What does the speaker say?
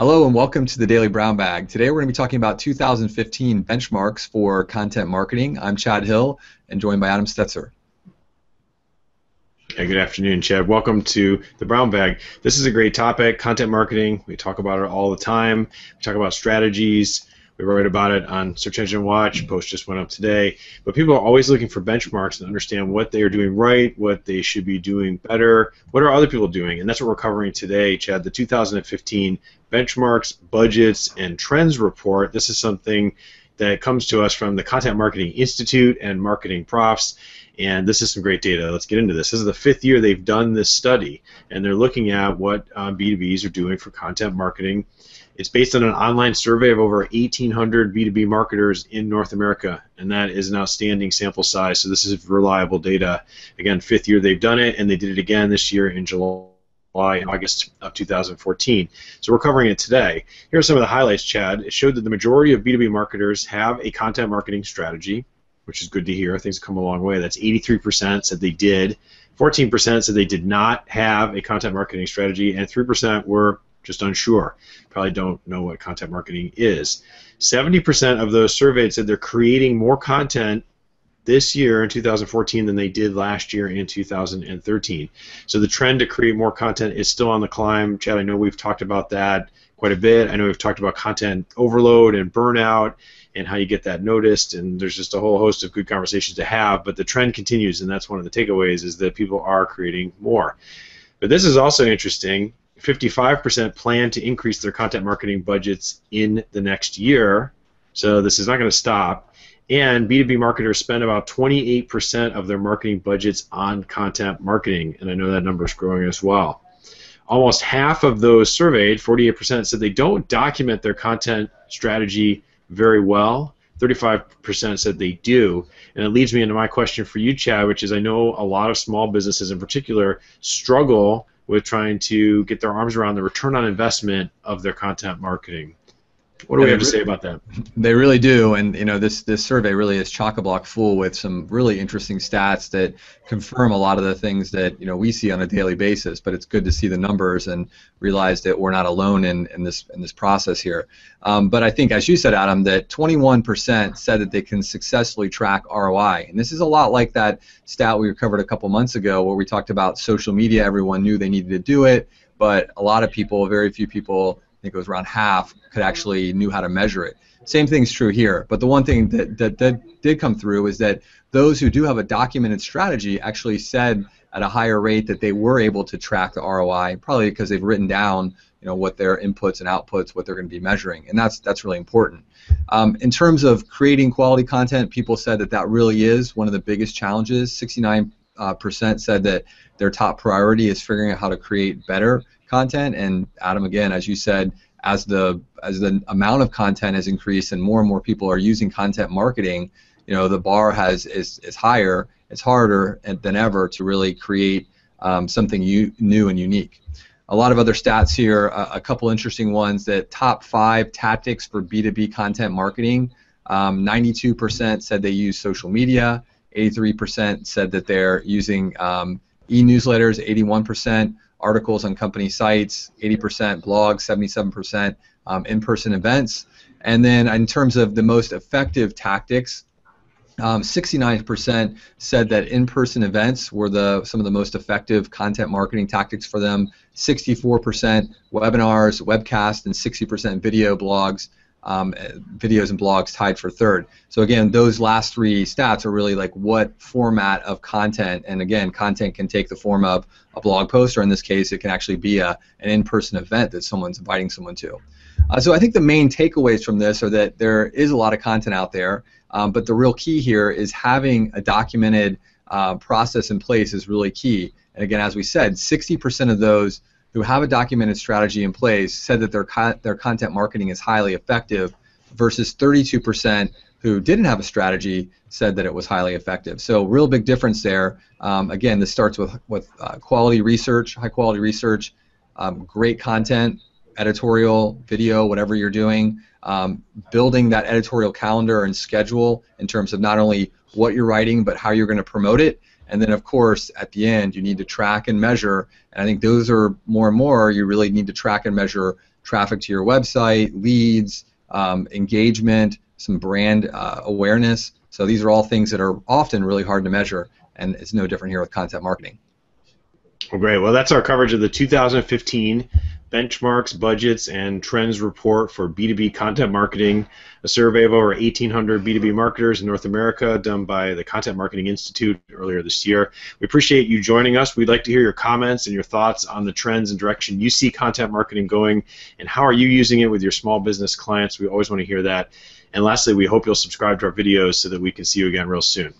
Hello and welcome to the Daily Brown Bag. Today we're going to be talking about 2015 benchmarks for content marketing. I'm Chad Hill and joined by Adam Stetzer. Hey, good afternoon, Chad. Welcome to the Brown Bag. This is a great topic, content marketing. We talk about it all the time. We talk about strategies. We write about it on Search Engine Watch. Post just went up today. But people are always looking for benchmarks and understand what they are doing right, what they should be doing better, what are other people doing, and that's what we're covering today, Chad. The 2015 benchmarks, budgets, and trends report. This is something that comes to us from the Content Marketing Institute and MarketingProfs. And this is some great data. Let's get into this. This is the fifth year they've done this study, and they're looking at what uh, B2Bs are doing for content marketing it's based on an online survey of over 1,800 B2B marketers in North America, and that is an outstanding sample size. So this is reliable data. Again, fifth year they've done it, and they did it again this year in July and August of 2014. So we're covering it today. Here are some of the highlights, Chad. It showed that the majority of B2B marketers have a content marketing strategy, which is good to hear. Things have come a long way. That's 83% said they did. 14% said they did not have a content marketing strategy, and 3% were just unsure. Probably don't know what content marketing is. 70% of those surveyed said they're creating more content this year in 2014 than they did last year in 2013. So the trend to create more content is still on the climb. Chad, I know we've talked about that quite a bit. I know we've talked about content overload and burnout and how you get that noticed and there's just a whole host of good conversations to have, but the trend continues and that's one of the takeaways is that people are creating more. But this is also interesting 55% plan to increase their content marketing budgets in the next year. So this is not going to stop. And B2B marketers spend about 28% of their marketing budgets on content marketing. And I know that number is growing as well. Almost half of those surveyed, 48%, said they don't document their content strategy very well. 35% said they do. And it leads me into my question for you, Chad, which is I know a lot of small businesses in particular struggle with trying to get their arms around the return on investment of their content marketing. What do we have to say about that? They really do, and you know this this survey really is chock a block full with some really interesting stats that confirm a lot of the things that you know we see on a daily basis. But it's good to see the numbers and realize that we're not alone in, in this in this process here. Um, but I think, as you said, Adam, that 21% said that they can successfully track ROI, and this is a lot like that stat we covered a couple months ago where we talked about social media. Everyone knew they needed to do it, but a lot of people, very few people I think it was around half, could actually knew how to measure it. Same thing's true here. But the one thing that, that, that did come through is that those who do have a documented strategy actually said at a higher rate that they were able to track the ROI, probably because they've written down you know what their inputs and outputs, what they're going to be measuring, and that's that's really important. Um, in terms of creating quality content, people said that that really is one of the biggest challenges. 69 uh, percent said that their top priority is figuring out how to create better content. And Adam, again, as you said, as the as the amount of content has increased and more and more people are using content marketing, you know, the bar has is, is higher. It's harder than ever to really create um, something u- new and unique. A lot of other stats here, a, a, couple interesting ones that top five tactics for B2B content marketing. Um, 92% said they use social media. 83% said that they're using um, e-newsletters. 81% articles on company sites, 80% blogs, 77% um, in-person events. And then in terms of the most effective tactics, um, 69% said that in-person events were the some of the most effective content marketing tactics for them. 64% webinars, webcasts, and 60% video blogs um, videos and blogs tied for third. So again, those last three stats are really like what format of content, and again, content can take the form of a blog post, or in this case, it can actually be a, an in-person event that someone's inviting someone to. Uh, so I think the main takeaways from this are that there is a lot of content out there, um, but the real key here is having a documented uh, process in place is really key. And again, as we said, 60% of those who have a documented strategy in place said that their their content marketing is highly effective, versus 32% who didn't have a strategy said that it was highly effective. So real big difference there. Um, again, this starts with with uh, quality research, high quality research, um, great content, editorial, video, whatever you're doing. Um, building that editorial calendar and schedule in terms of not only what you're writing but how you're going to promote it And then, of course, at the end, you need to track and measure. And I think those are more and more, you really need to track and measure traffic to your website, leads, um, engagement, some brand uh, awareness. So these are all things that are often really hard to measure, and it's no different here with content marketing. Well, great. Well, that's our coverage of the 2015 benchmarks, budgets, and trends report for B2B content marketing, a survey of over 1,800 B2B marketers in North America done by the Content Marketing Institute earlier this year. We appreciate you joining us. We'd like to hear your comments and your thoughts on the trends and direction you see content marketing going, and how are you using it with your small business clients. We always want to hear that. And lastly, we hope you'll subscribe to our videos so that we can see you again real soon.